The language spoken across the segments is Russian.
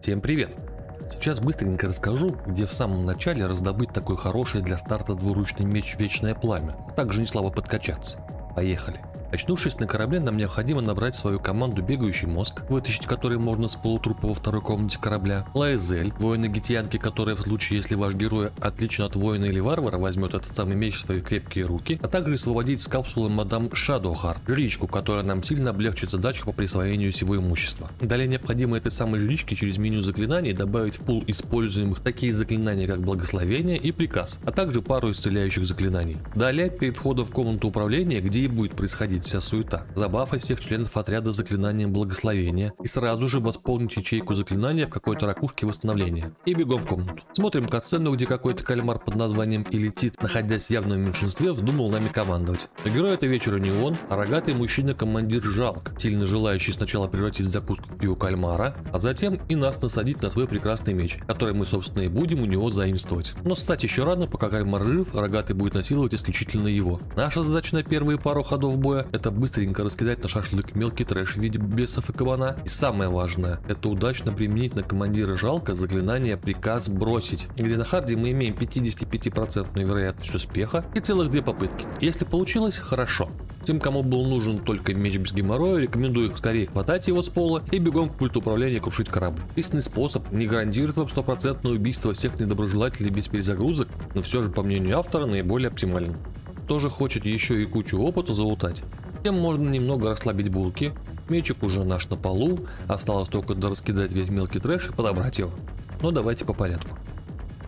Всем привет! Сейчас быстренько расскажу, где в самом начале раздобыть такой хороший для старта двуручный меч Вечное Пламя, а также не слабо подкачаться. Поехали! Очнувшись на корабле, нам необходимо набрать свою команду Бегающий Мозг, вытащить который можно с полутрупа во второй комнате корабля, Лаэзель, воина гитьянки, которая в случае, если ваш герой отлично от воина или варвара возьмет этот самый меч в свои крепкие руки, а также освободить с капсулы мадам Шадоухарт, жричку, которая нам сильно облегчит задачу по присвоению всего имущества. Далее необходимо этой самой жричке через меню заклинаний добавить в пул используемых такие заклинания, как благословение и приказ, а также пару исцеляющих заклинаний. Далее, перед входом в комнату управления, где и будет происходить происходить вся суета. Забафать всех членов отряда заклинанием благословения и сразу же восполнить ячейку заклинания в какой-то ракушке восстановления. И бегом в комнату. Смотрим катсцену, где какой-то кальмар под названием Илетит, находясь в явном меньшинстве, вздумал нами командовать. Но герой это вечера не он, а рогатый мужчина-командир Жалк, сильно желающий сначала превратить закуску в пиво кальмара, а затем и нас насадить на свой прекрасный меч, который мы, собственно, и будем у него заимствовать. Но ссать еще рано, пока кальмар жив, рогатый будет насиловать исключительно его. Наша задача на первые пару ходов боя это быстренько раскидать на шашлык мелкий трэш в виде бесов и кабана. И самое важное, это удачно применить на командира жалко заклинание приказ бросить, где на харде мы имеем 55% вероятность успеха и целых две попытки. Если получилось, хорошо. Тем, кому был нужен только меч без геморроя, рекомендую скорее хватать его с пола и бегом к пульту управления крушить корабль. Истинный способ не гарантирует вам стопроцентное убийство всех недоброжелателей без перезагрузок, но все же, по мнению автора, наиболее оптимальным тоже хочет еще и кучу опыта залутать, тем можно немного расслабить булки. Мечик уже наш на полу, осталось только раскидать весь мелкий трэш и подобрать его. Но давайте по порядку.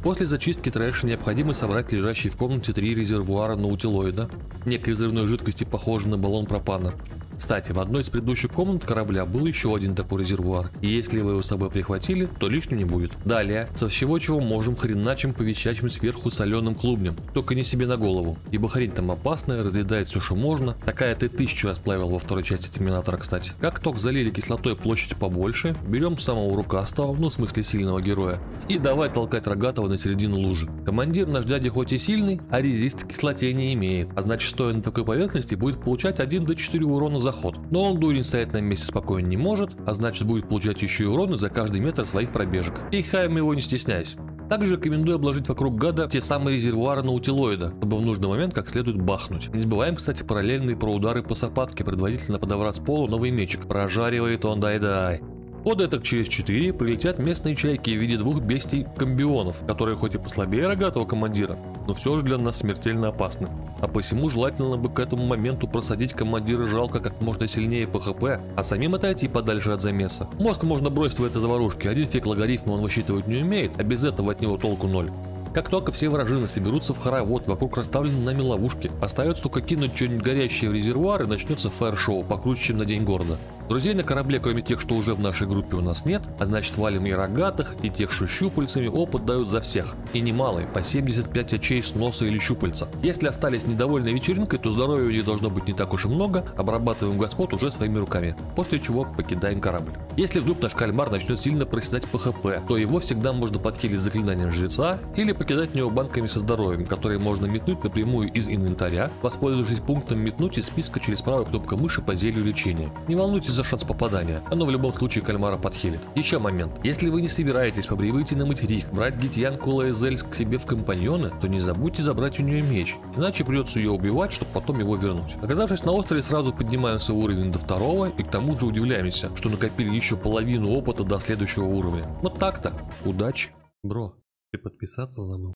После зачистки трэша необходимо собрать лежащие в комнате три резервуара наутилоида, некой взрывной жидкости, похожей на баллон пропана, кстати, в одной из предыдущих комнат корабля был еще один такой резервуар, и если вы его с собой прихватили, то лишним не будет. Далее, со всего чего можем хреначим по висячим сверху соленым клубням, только не себе на голову, ибо хрень там опасная, разъедает все, что можно, такая ты тысячу раз плавил во второй части Терминатора, кстати. Как только залили кислотой площадь побольше, берем самого рукастого, ну в смысле сильного героя, и давай толкать рогатого на середину лужи. Командир наш дядя хоть и сильный, а резист кислоте не имеет, а значит стоя на такой поверхности будет получать 1 до 4 урона за заход. Но он дурень стоять на месте спокойно не может, а значит будет получать еще и уроны за каждый метр своих пробежек. И хаем его не стесняясь. Также рекомендую обложить вокруг гада те самые резервуары наутилоида, чтобы в нужный момент как следует бахнуть. Не забываем, кстати, параллельные про удары по сапатке, предварительно подобрать с пола новый мечик. Прожаривает он дай-дай. Под это через 4 прилетят местные чайки в виде двух бестий комбионов, которые хоть и послабее рогатого командира, но все же для нас смертельно опасны. А посему желательно бы к этому моменту просадить командира жалко как можно сильнее по хп, а самим отойти подальше от замеса. Мозг можно бросить в этой заварушке, один фиг логарифма он высчитывать не умеет, а без этого от него толку ноль. Как только все вражины соберутся в хоровод вокруг расставленной нами ловушки, остается только кинуть что-нибудь горящее в резервуар и начнется фаер-шоу покруче, чем на День города. Друзей на корабле, кроме тех, что уже в нашей группе у нас нет, а значит валим и рогатых, и тех, что щупальцами, опыт дают за всех. И немалый, по 75 очей с носа или щупальца. Если остались недовольны вечеринкой, то здоровья у них должно быть не так уж и много, обрабатываем господ уже своими руками, после чего покидаем корабль. Если вдруг наш кальмар начнет сильно проседать по хп, то его всегда можно подкилить заклинанием жреца или покидать него банками со здоровьем, которые можно метнуть напрямую из инвентаря, воспользовавшись пунктом метнуть из списка через правую кнопку мыши по зелью лечения. Не волнуйтесь за шанс попадания. Оно в любом случае кальмара подхилит. Еще момент. Если вы не собираетесь по прибытии на материк брать Гитьянку Лаэзельс к себе в компаньоны, то не забудьте забрать у нее меч. Иначе придется ее убивать, чтобы потом его вернуть. Оказавшись на острове, сразу поднимаемся уровень до второго и к тому же удивляемся, что накопили еще половину опыта до следующего уровня. Вот так-то. Удачи. Бро, ты подписаться забыл?